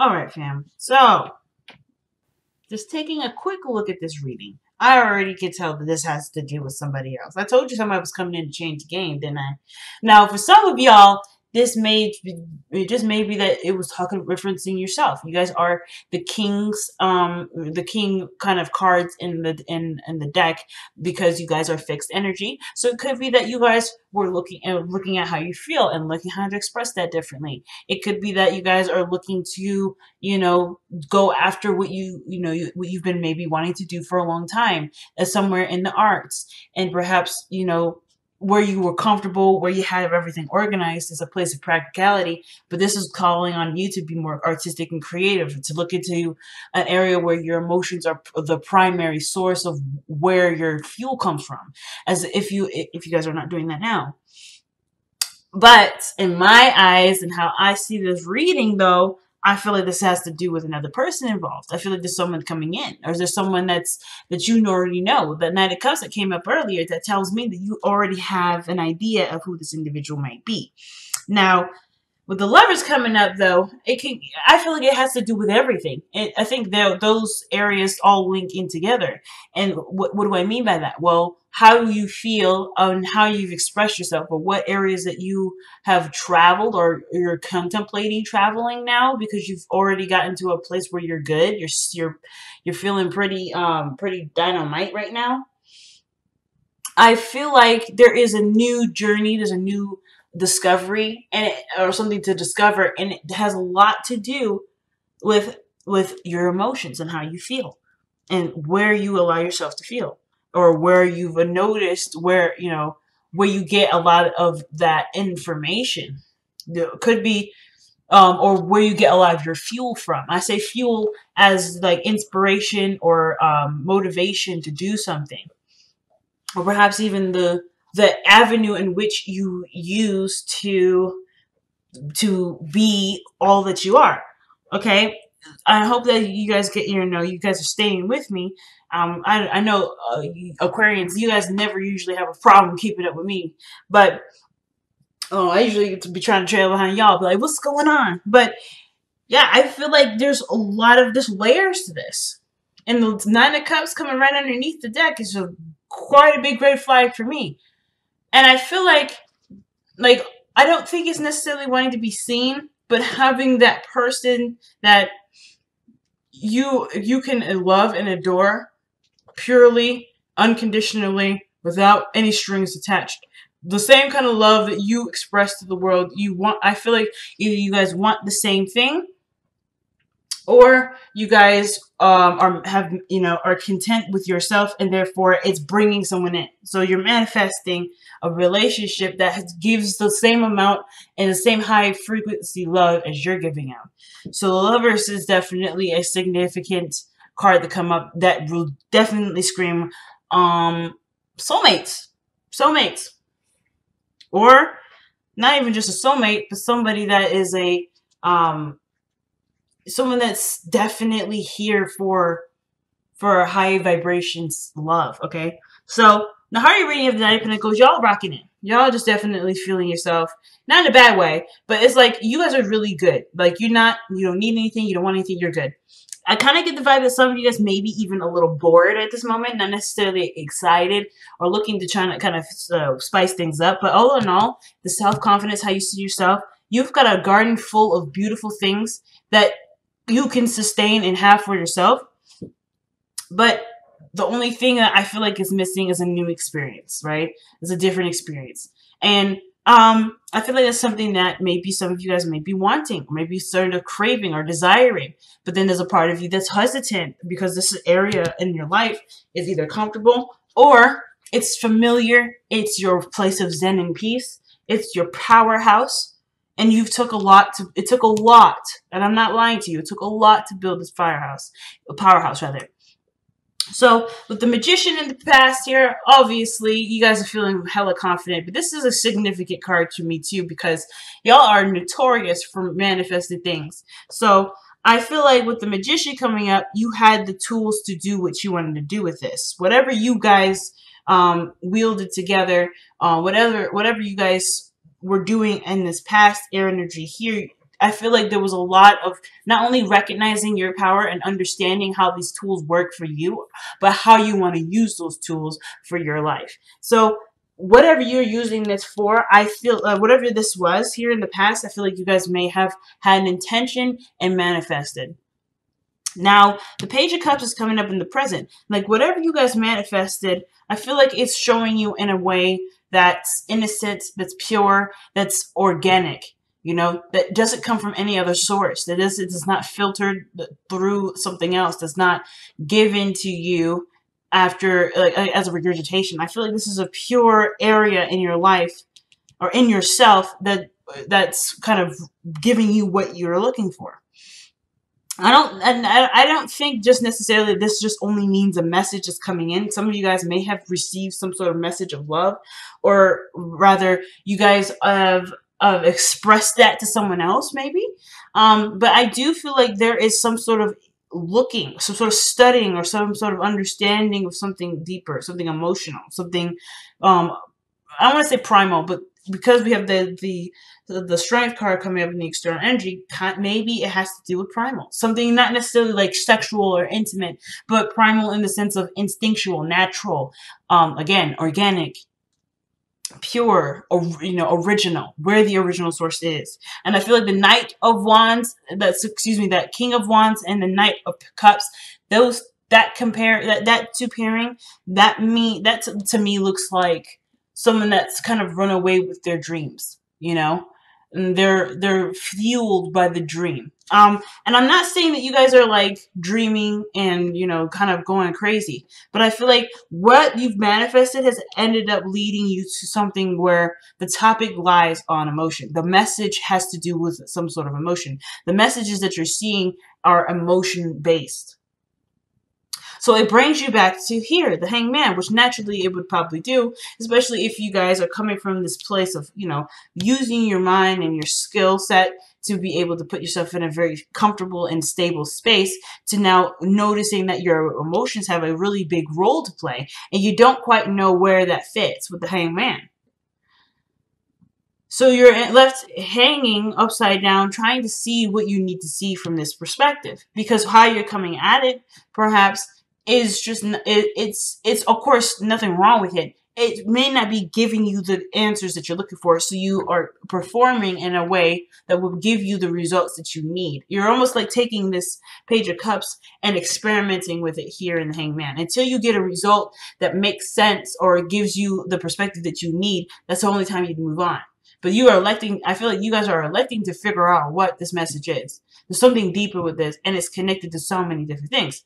All right, fam. So, just taking a quick look at this reading. I already could tell that this has to do with somebody else. I told you somebody was coming in to change the game, didn't I? Now, for some of y'all, this may it just may be that it was talking referencing yourself. You guys are the kings, um, the king kind of cards in the in in the deck because you guys are fixed energy. So it could be that you guys were looking and uh, looking at how you feel and looking how to express that differently. It could be that you guys are looking to you know go after what you you know you, what you've been maybe wanting to do for a long time, as uh, somewhere in the arts, and perhaps you know where you were comfortable, where you had everything organized is a place of practicality. But this is calling on you to be more artistic and creative, to look into an area where your emotions are the primary source of where your fuel comes from. As if you if you guys are not doing that now. But in my eyes and how I see this reading though, I feel like this has to do with another person involved. I feel like there's someone coming in, or is there someone that's that you already know? The Knight of Cups that came up earlier that tells me that you already have an idea of who this individual might be. Now, with the lovers coming up, though, it can. I feel like it has to do with everything. It, I think those areas all link in together. And what, what do I mean by that? Well, how you feel and how you've expressed yourself or what areas that you have traveled or you're contemplating traveling now because you've already gotten to a place where you're good you're you're you're feeling pretty um pretty dynamite right now i feel like there is a new journey there's a new discovery and or something to discover and it has a lot to do with with your emotions and how you feel and where you allow yourself to feel or where you've noticed where you know where you get a lot of that information. It could be um, or where you get a lot of your fuel from. I say fuel as like inspiration or um, motivation to do something. Or perhaps even the the avenue in which you use to to be all that you are okay? I hope that you guys get you know you guys are staying with me. Um, I, I know uh, Aquarians, you guys never usually have a problem keeping up with me, but oh, I usually get to be trying to trail behind y'all, be like, what's going on? But yeah, I feel like there's a lot of this layers to this, and the Nine of Cups coming right underneath the deck is a quite a big red flag for me, and I feel like like I don't think it's necessarily wanting to be seen, but having that person that you you can love and adore purely, unconditionally, without any strings attached. The same kind of love that you express to the world. You want. I feel like either you guys want the same thing, or you guys um, are have you know are content with yourself, and therefore it's bringing someone in. So you're manifesting a relationship that has, gives the same amount and the same high frequency love as you're giving out. So the lovers is definitely a significant card to come up that will definitely scream um soulmates. Soulmates. Or not even just a soulmate, but somebody that is a um someone that's definitely here for for high vibrations love, okay? So the Hardy reading of the Nine of Pentacles, y'all rocking it. Y'all just definitely feeling yourself. Not in a bad way, but it's like you guys are really good. Like you're not, you don't need anything, you don't want anything, you're good. I kind of get the vibe that some of you guys may be even a little bored at this moment, not necessarily excited or looking to try to kind of uh, spice things up. But all in all, the self-confidence, how you see yourself, you've got a garden full of beautiful things that you can sustain and have for yourself. But the only thing that I feel like is missing is a new experience, right? It's a different experience. And um, I feel like that's something that maybe some of you guys may be wanting, or maybe started a craving or desiring. But then there's a part of you that's hesitant because this area in your life is either comfortable or it's familiar. It's your place of zen and peace. It's your powerhouse. And you've took a lot to, it took a lot, and I'm not lying to you, it took a lot to build this firehouse, a powerhouse rather. So with the magician in the past here, obviously you guys are feeling hella confident, but this is a significant card to me too because y'all are notorious for manifested things. So I feel like with the magician coming up, you had the tools to do what you wanted to do with this. Whatever you guys um, wielded together, uh, whatever whatever you guys were doing in this past air energy here, I feel like there was a lot of not only recognizing your power and understanding how these tools work for you, but how you want to use those tools for your life. So whatever you're using this for, I feel uh, whatever this was here in the past, I feel like you guys may have had an intention and manifested. Now, the Page of Cups is coming up in the present. Like, whatever you guys manifested, I feel like it's showing you in a way that's innocent, that's pure, that's organic. You know, that doesn't come from any other source. That is, it is not filtered through something else. That's not given to you after, like, as a regurgitation. I feel like this is a pure area in your life or in yourself that that's kind of giving you what you're looking for. I don't, and I don't think just necessarily this just only means a message is coming in. Some of you guys may have received some sort of message of love, or rather, you guys have uh, expressed that to someone else, maybe. Um, but I do feel like there is some sort of looking, some sort of studying, or some sort of understanding of something deeper, something emotional, something. Um, I want to say primal, but because we have the the the, strength card coming up in the external energy, maybe it has to do with primal. Something not necessarily like sexual or intimate, but primal in the sense of instinctual, natural, um, again, organic, pure, or, you know, original, where the original source is. And I feel like the Knight of Wands, that's, excuse me, that King of Wands and the Knight of Cups, those, that compare, that, that two pairing, that me, that to me looks like someone that's kind of run away with their dreams, you know? And they're they're fueled by the dream. Um, and I'm not saying that you guys are like dreaming and you know kind of going crazy, but I feel like what you've manifested has ended up leading you to something where the topic lies on emotion. The message has to do with some sort of emotion. The messages that you're seeing are emotion based. So it brings you back to here, the hangman, which naturally it would probably do, especially if you guys are coming from this place of, you know, using your mind and your skill set to be able to put yourself in a very comfortable and stable space to now noticing that your emotions have a really big role to play and you don't quite know where that fits with the hangman. So you're left hanging upside down, trying to see what you need to see from this perspective. Because how you're coming at it, perhaps, is just it, it's it's of course nothing wrong with it. It may not be giving you the answers that you're looking for so you are performing in a way that will give you the results that you need. You're almost like taking this page of cups and experimenting with it here in the hangman. Until you get a result that makes sense or gives you the perspective that you need that's the only time you can move on. But you are electing i feel like you guys are electing to figure out what this message is. There's something deeper with this and it's connected to so many different things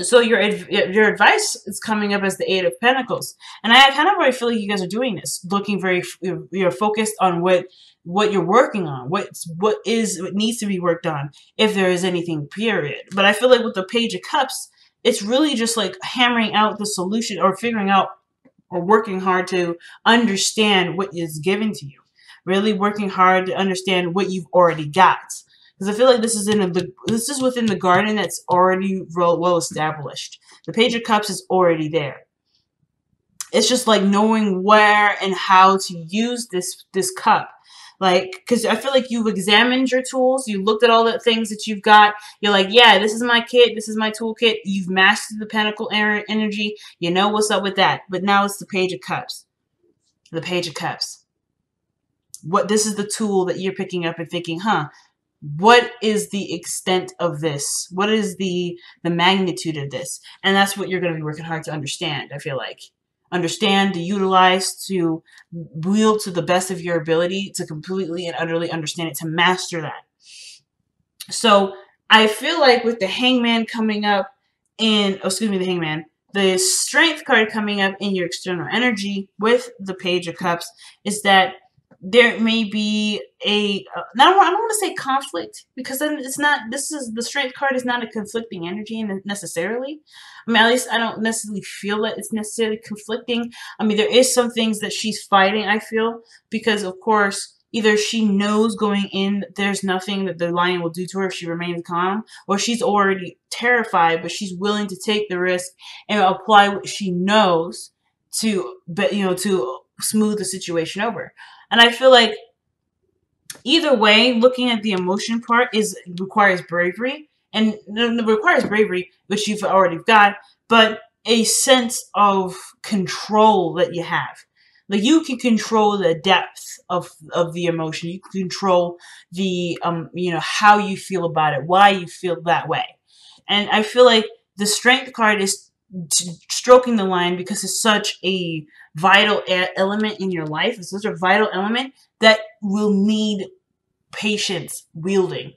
so your your advice is coming up as the eight of pentacles. And i kind of already feel like you guys are doing this looking very you're focused on what what you're working on what's what is what needs to be worked on if there is anything period. But i feel like with the page of cups it's really just like hammering out the solution or figuring out or working hard to understand what is given to you. Really working hard to understand what you've already got because I feel like this is in a, this is within the garden that's already well established. The Page of Cups is already there. It's just like knowing where and how to use this this cup. Like, because I feel like you've examined your tools, you looked at all the things that you've got. You're like, yeah, this is my kit, this is my toolkit. You've mastered the Pentacle er, energy. You know what's up with that. But now it's the Page of Cups. The Page of Cups. What this is the tool that you're picking up and thinking, huh? What is the extent of this? What is the the magnitude of this? And that's what you're going to be working hard to understand, I feel like. Understand, to utilize, to wield to the best of your ability, to completely and utterly understand it, to master that. So I feel like with the hangman coming up in, oh, excuse me, the hangman, the strength card coming up in your external energy with the page of cups is that there may be a uh, don't, I don't want to say conflict because then it's not this is the strength card is not a conflicting energy necessarily. I mean at least I don't necessarily feel that it's necessarily conflicting. I mean there is some things that she's fighting I feel because of course either she knows going in there's nothing that the lion will do to her if she remains calm or she's already terrified but she's willing to take the risk and apply what she knows to but you know to smooth the situation over and I feel like either way, looking at the emotion part is requires bravery and it requires bravery, which you've already got, but a sense of control that you have. Like you can control the depth of of the emotion. You can control the um you know how you feel about it, why you feel that way. And I feel like the strength card is stroking the line because it's such a vital element in your life. It's such a vital element that will need patience wielding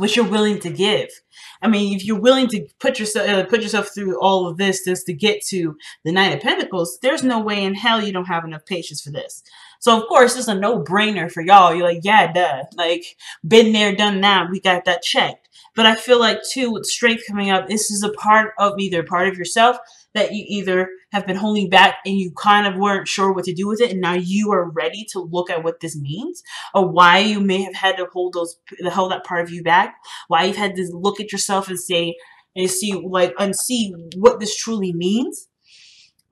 which you're willing to give. I mean, if you're willing to put yourself uh, put yourself through all of this just to get to the Knight of Pentacles, there's no way in hell you don't have enough patience for this. So of course, it's a no brainer for y'all. You're like, yeah, duh. Like, been there, done that. We got that checked. But I feel like too, with strength coming up, this is a part of either part of yourself that you either have been holding back and you kind of weren't sure what to do with it and now you are ready to look at what this means or why you may have had to hold those hold that part of you back why you've had to look at yourself and say and see like and see what this truly means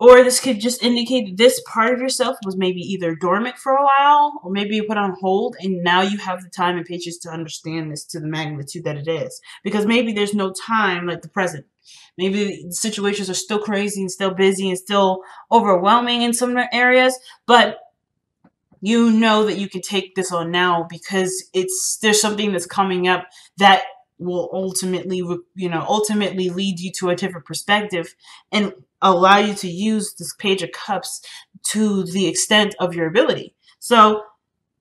or this could just indicate this part of yourself was maybe either dormant for a while or maybe you put on hold and now you have the time and patience to understand this to the magnitude that it is. Because maybe there's no time like the present. Maybe the situations are still crazy and still busy and still overwhelming in some areas, but you know that you can take this on now because it's there's something that's coming up that will ultimately you know ultimately lead you to a different perspective and allow you to use this page of cups to the extent of your ability. So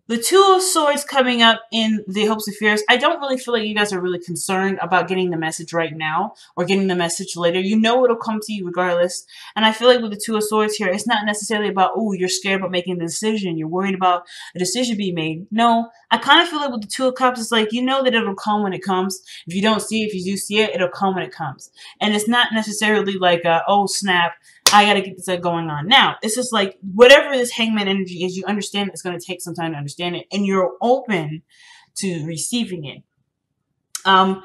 the Two of Swords coming up in the Hopes and Fears, I don't really feel like you guys are really concerned about getting the message right now or getting the message later. You know it'll come to you regardless. And I feel like with the Two of Swords here, it's not necessarily about, oh, you're scared about making the decision. You're worried about a decision being made. No, I kind of feel like with the Two of Cups, it's like, you know that it'll come when it comes. If you don't see it, if you do see it, it'll come when it comes. And it's not necessarily like, a, oh, snap, I got to get this going on now. It's just like whatever this hangman energy is, you understand it's going to take some time to understand it, and you're open to receiving it. Um,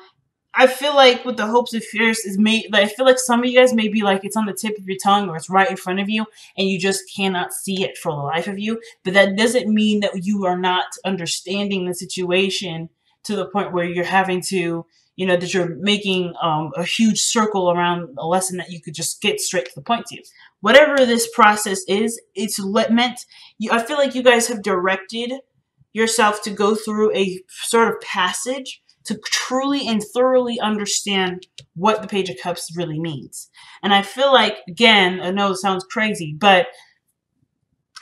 I feel like with the hopes and fears is made. Like, I feel like some of you guys may be like it's on the tip of your tongue or it's right in front of you, and you just cannot see it for the life of you. But that doesn't mean that you are not understanding the situation to the point where you're having to you know, that you're making um, a huge circle around a lesson that you could just get straight to the point to. Whatever this process is, it's meant, you, I feel like you guys have directed yourself to go through a sort of passage to truly and thoroughly understand what the Page of Cups really means. And I feel like, again, I know it sounds crazy, but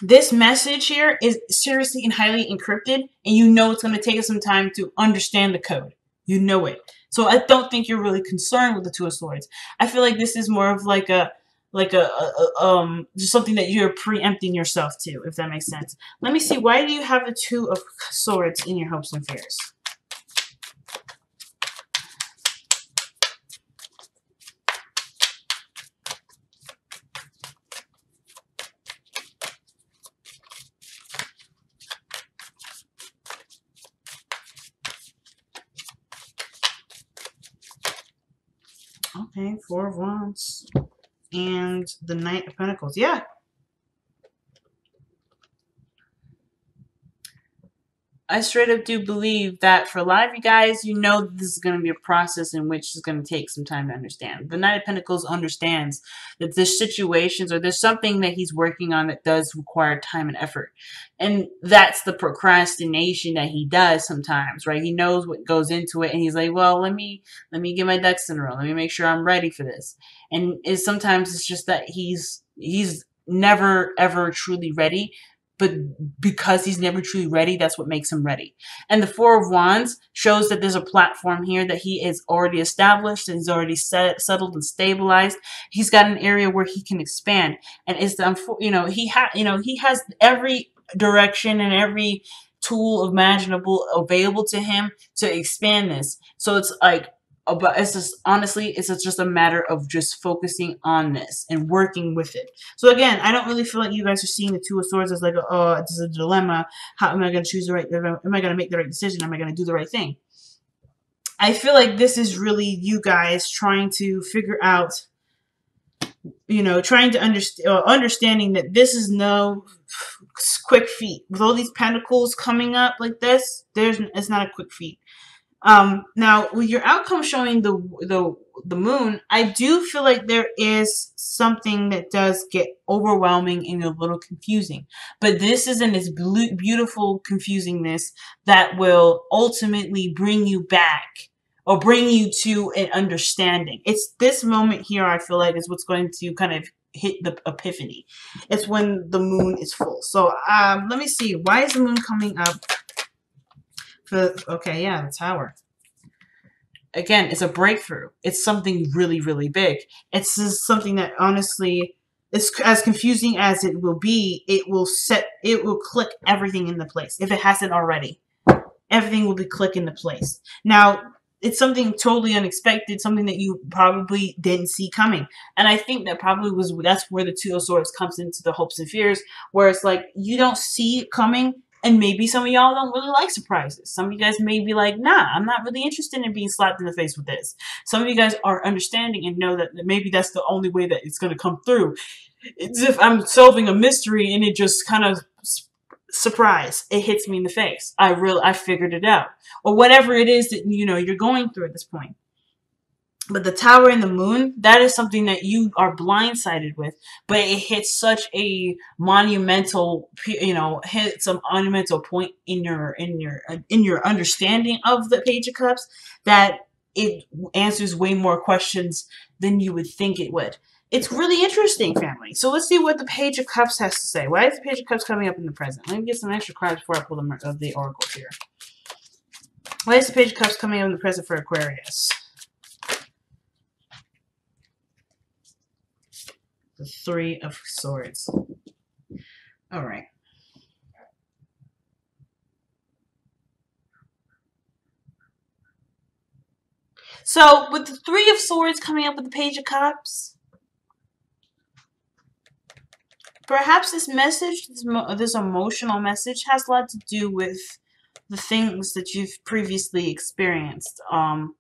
this message here is seriously and highly encrypted, and you know it's going to take some time to understand the code. You know it. So I don't think you're really concerned with the Two of Swords. I feel like this is more of like a like a, a, um just something that you're preempting yourself to, if that makes sense. Let me see. Why do you have the Two of Swords in your hopes and fears? Okay, Four of Wands. And the Knight of Pentacles. Yeah, I straight up do believe that for a lot of you guys, you know this is going to be a process in which it's going to take some time to understand. The Knight of Pentacles understands that there's situations or there's something that he's working on that does require time and effort. And that's the procrastination that he does sometimes, right? He knows what goes into it and he's like, well, let me, let me get my ducks in a row. Let me make sure I'm ready for this. And it's, sometimes it's just that he's, he's never ever truly ready but because he's never truly ready, that's what makes him ready. And the Four of Wands shows that there's a platform here that he is already established and he's already set, settled and stabilized. He's got an area where he can expand, and it's the you know he had you know he has every direction and every tool imaginable available to him to expand this. So it's like but it's just honestly it's just a matter of just focusing on this and working with it so again i don't really feel like you guys are seeing the two of swords as like oh it's a dilemma how am i going to choose the right am i going to make the right decision am i going to do the right thing i feel like this is really you guys trying to figure out you know trying to understand uh, understanding that this is no quick feat. With all these pentacles coming up like this, there's it's not a quick feat. Um, now, with your outcome showing the the the moon, I do feel like there is something that does get overwhelming and a little confusing. But this is in this beautiful confusingness that will ultimately bring you back or bring you to an understanding. It's this moment here, I feel like, is what's going to kind of hit the epiphany. It's when the moon is full. So um, let me see. Why is the moon coming up? For, okay, yeah, the tower. Again, it's a breakthrough. It's something really, really big. It's something that honestly, it's as confusing as it will be, it will set, it will click everything into place if it hasn't already. Everything will be click into place. Now, it's something totally unexpected, something that you probably didn't see coming. And I think that probably was that's where the two of swords comes into the hopes and fears, where it's like you don't see it coming, and maybe some of y'all don't really like surprises. Some of you guys may be like, nah, I'm not really interested in being slapped in the face with this. Some of you guys are understanding and know that maybe that's the only way that it's going to come through. It's if I'm solving a mystery and it just kind of surprise it hits me in the face i really i figured it out or whatever it is that you know you're going through at this point but the tower and the moon that is something that you are blindsided with but it hits such a monumental you know hits a monumental point in your in your in your understanding of the page of cups that it answers way more questions than you would think it would it's really interesting, family. So let's see what the Page of Cups has to say. Why is the Page of Cups coming up in the present? Let me get some extra cards before I pull them of the Oracle here. Why is the Page of Cups coming up in the present for Aquarius? The Three of Swords. All right. So, with the Three of Swords coming up with the Page of Cups, Perhaps this message, this, this emotional message, has a lot to do with the things that you've previously experienced. Um,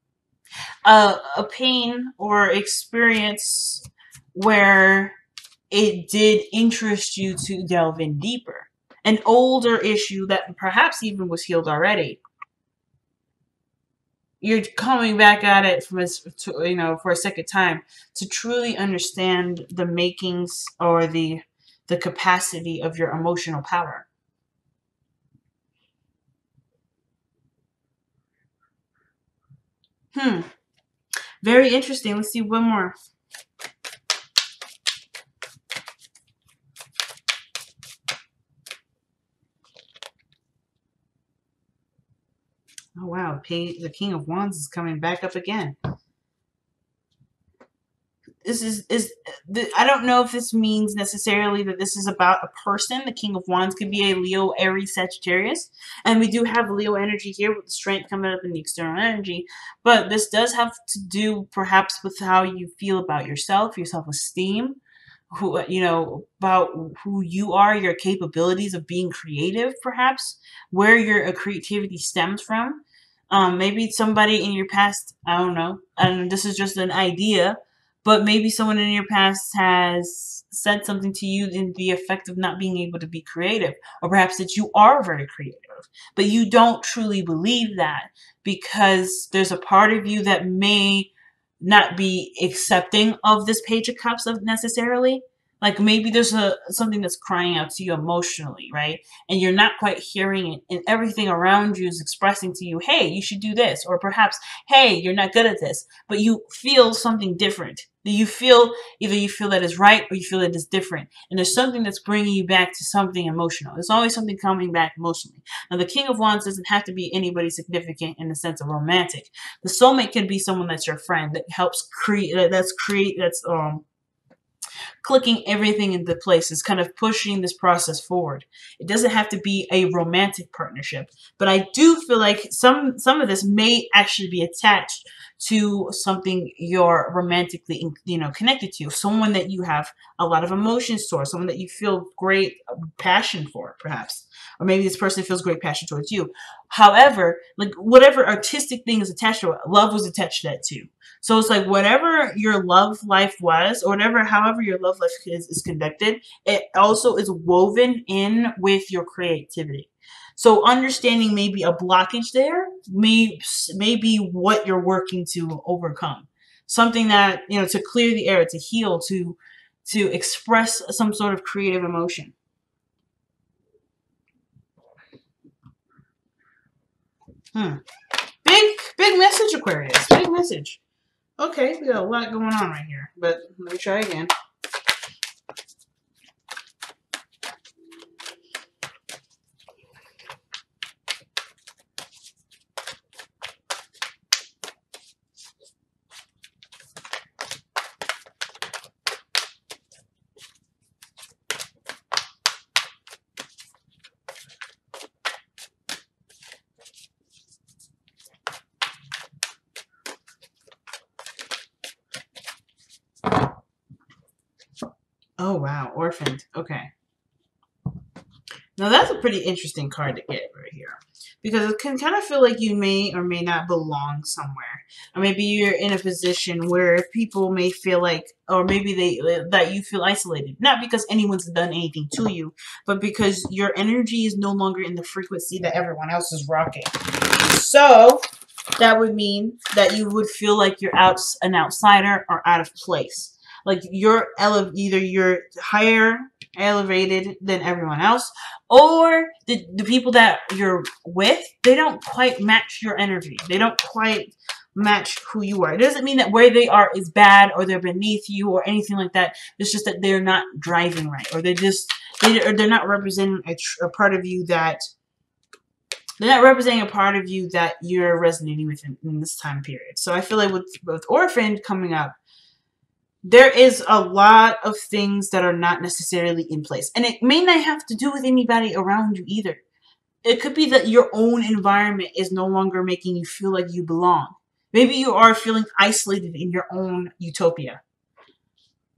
a, a pain or experience where it did interest you to delve in deeper. An older issue that perhaps even was healed already. You're coming back at it from a, to, you know for a second time to truly understand the makings or the the capacity of your emotional power. Hmm. Very interesting. Let's see one more. Oh wow, the King of Wands is coming back up again this is is the, I don't know if this means necessarily that this is about a person. The King of Wands could be a Leo, Aries, Sagittarius, and we do have Leo energy here with the strength coming up in the external energy. But this does have to do perhaps with how you feel about yourself, your self esteem, who you know about who you are, your capabilities of being creative, perhaps where your uh, creativity stems from. Um, maybe somebody in your past, I don't know, and this is just an idea but maybe someone in your past has said something to you in the effect of not being able to be creative, or perhaps that you are very creative, but you don't truly believe that because there's a part of you that may not be accepting of this page of cups of necessarily? Like maybe there's a something that's crying out to you emotionally right? And you're not quite hearing it and everything around you is expressing to you hey you should do this or perhaps hey you're not good at this but you feel something different you feel either you feel that is right or you feel that is different? And there's something that's bringing you back to something emotional. There's always something coming back emotionally. Now the king of wands doesn't have to be anybody significant in the sense of romantic. The soulmate can be someone that's your friend that helps create that's create that's um clicking everything into place. is kind of pushing this process forward. It doesn't have to be a romantic partnership, but I do feel like some some of this may actually be attached to something you're romantically you know connected to someone that you have a lot of emotions towards someone that you feel great um, passion for perhaps or maybe this person feels great passion towards you. However, like whatever artistic thing is attached to it, love was attached to that too. So it's like whatever your love life was, or whatever, however your love life is, is conducted, it also is woven in with your creativity. So understanding maybe a blockage there may, may be what you're working to overcome. Something that, you know, to clear the air, to heal, to to express some sort of creative emotion. Hmm. Big, big message, Aquarius. Big message. Okay, we got a lot going on right here, but let me try again. Oh, wow. Orphaned. Okay. Now, that's pretty interesting card to get right here. Because it can kind of feel like you may or may not belong somewhere. Or maybe you're in a position where people may feel like, or maybe they uh, that you feel isolated. Not because anyone's done anything to you, but because your energy is no longer in the frequency that everyone else is rocking. So, that would mean that you would feel like you're out an outsider or out of place. Like you're ele- either you're higher elevated than everyone else, or the, the people that you're with, they don't quite match your energy. They don't quite match who you are. It doesn't mean that where they are is bad or they're beneath you or anything like that. It's just that they're not driving right or they're just they, or they're not representing a, a part of you that they're not representing a part of you that you're resonating with in, in this time period. So I feel like with with Orphan coming up, there is a lot of things that are not necessarily in place. And it may not have to do with anybody around you either. It could be that your own environment is no longer making you feel like you belong. Maybe you are feeling isolated in your own utopia.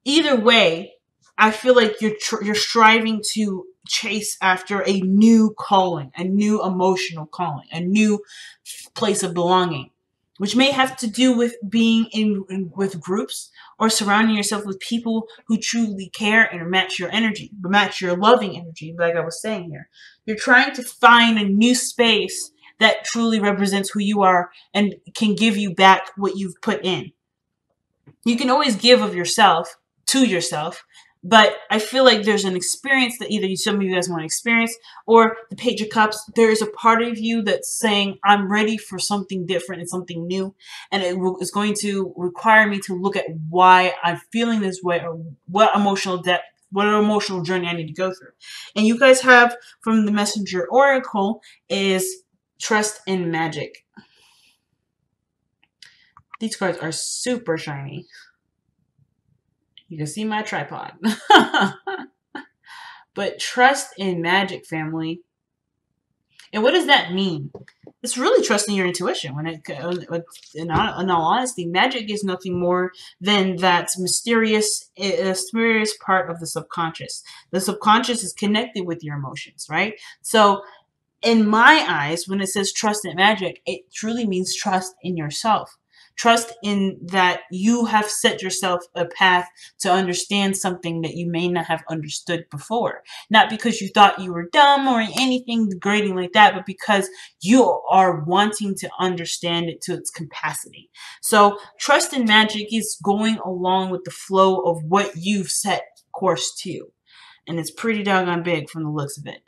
Either way, I feel like you're you're striving to chase after a new calling, a new emotional calling, a new place of belonging which may have to do with being in, in, with groups or surrounding yourself with people who truly care and match your energy, match your loving energy, like I was saying here. You're trying to find a new space that truly represents who you are and can give you back what you've put in. You can always give of yourself to yourself, but I feel like there's an experience that either some of you guys want to experience or the Page of Cups. There is a part of you that's saying, I'm ready for something different and something new. And it is going to require me to look at why I'm feeling this way or what emotional depth, what emotional journey I need to go through. And you guys have from the Messenger Oracle is Trust in Magic. These cards are super shiny. You can see my tripod. but trust in magic, family. And what does that mean? It's really trusting your intuition. When it, in all honesty, magic is nothing more than that mysterious, mysterious part of the subconscious. The subconscious is connected with your emotions, right? So, in my eyes, when it says trust in magic, it truly means trust in yourself. Trust in that you have set yourself a path to understand something that you may not have understood before. Not because you thought you were dumb or anything degrading like that, but because you are wanting to understand it to its capacity. So trust in magic is going along with the flow of what you've set course to. And it's pretty doggone big from the looks of it.